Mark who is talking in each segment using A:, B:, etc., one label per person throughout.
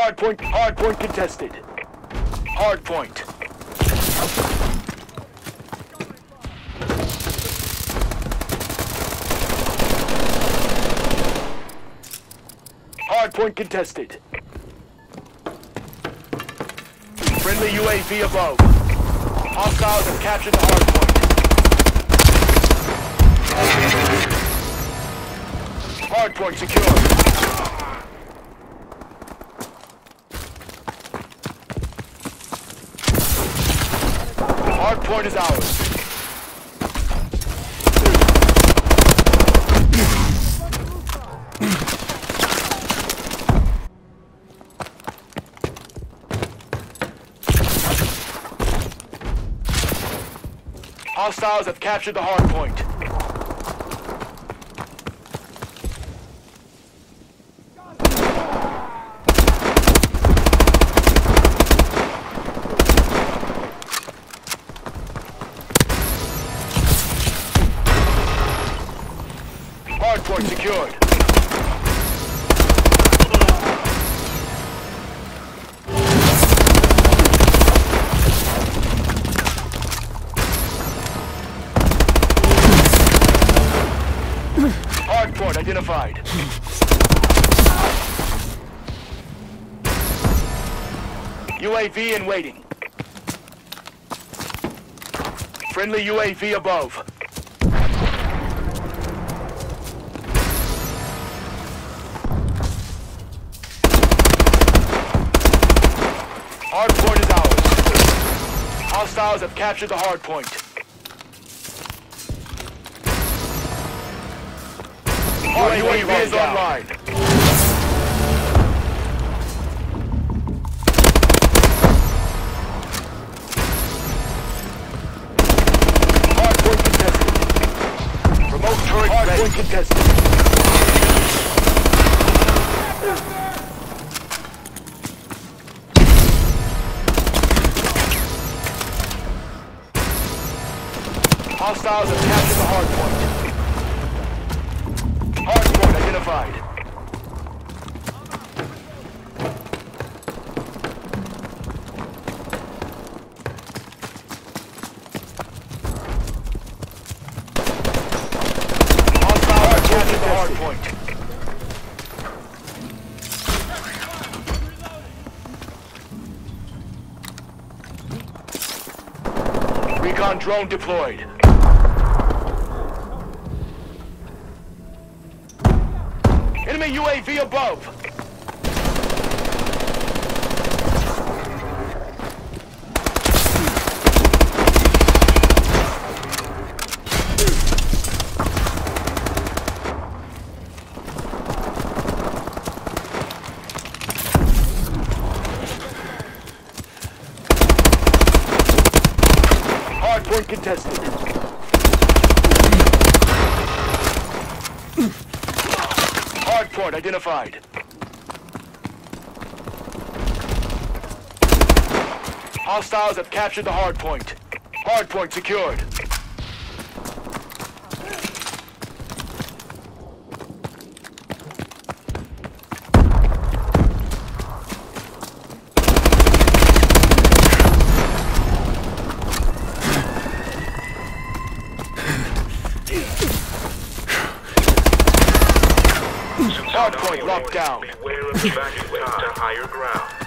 A: Hard point, hard point contested. Hard point. Hard point contested. Friendly UAV above. Hostiles have captured the hard point. Hard point secure. Hard point is ours. Hostiles have captured the hard point. Secured. Identified. UAV in waiting. Friendly UAV above. Hard point is ours. Hostiles have captured the hard point. Oh, hard UAV is online. Hard point contested. Remote turret hard point contested. Hostiles have captured the hard point. Hard point identified. Drone deployed. Enemy UAV above. Hard point contested. Identified. Hostiles have captured the hard point. Hard point secured. Hard point locked down.
B: Beware of evacuate to higher ground.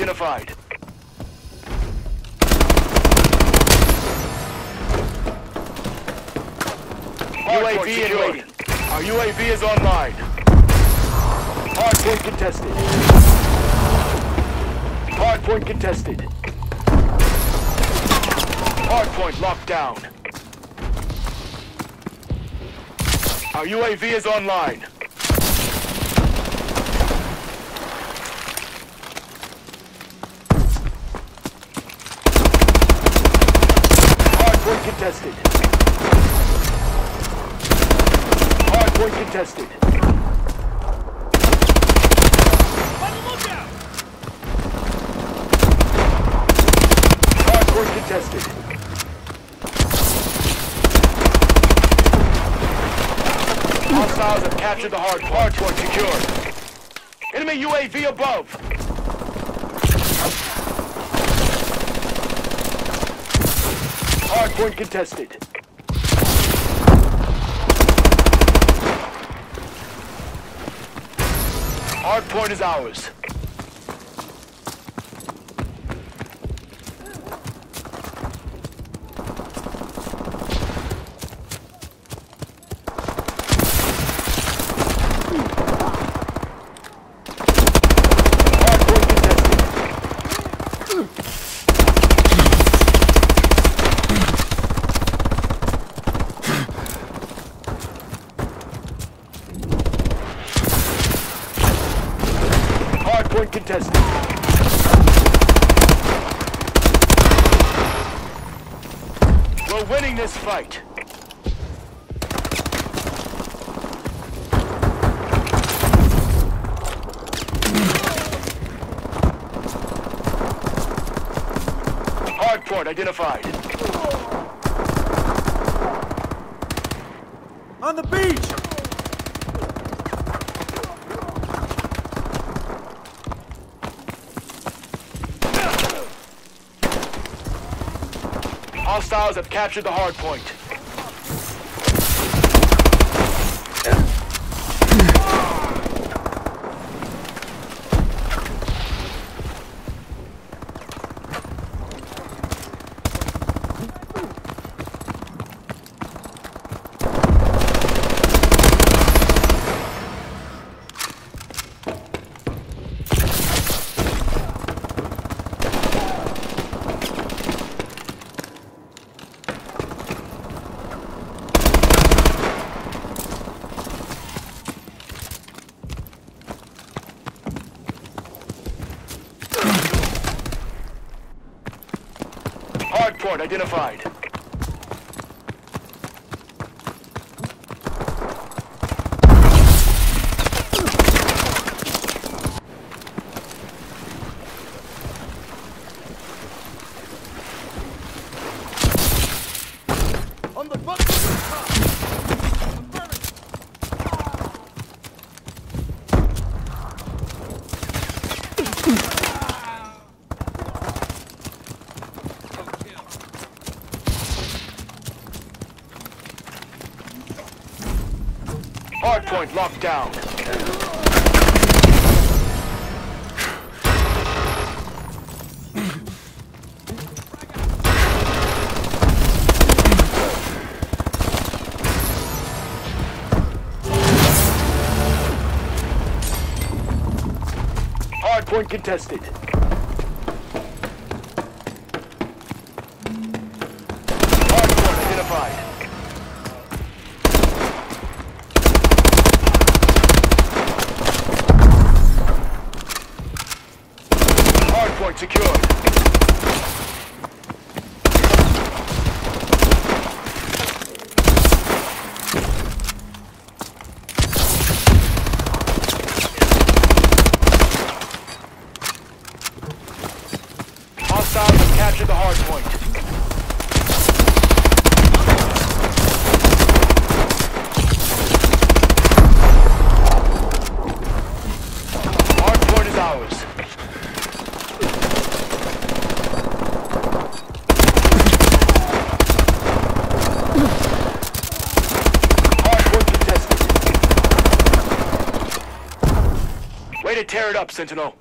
A: Identified. UAV in waiting. Our UAV is online. Hardpoint contested. Hardpoint contested. Hardpoint locked down. Our UAV is online. Contested. Hardpoint contested. Hardpoint contested. Hostiles have captured the hard hardpoint secured. Enemy UAV above. Hardpoint contested. Hardpoint is ours. Hardpoint contested. Hardpoint contested. We're winning this fight. Hardpoint identified.
C: On the beach!
A: Hostiles have captured the hardpoint. Hardpoint identified. Hardpoint locked down. Hardpoint contested. Hardpoint identified. Hardpoint secured. Hostiles have captured the hardpoint. Hardpoint is ours. Hardpoint contested. Way to tear it up, Sentinel.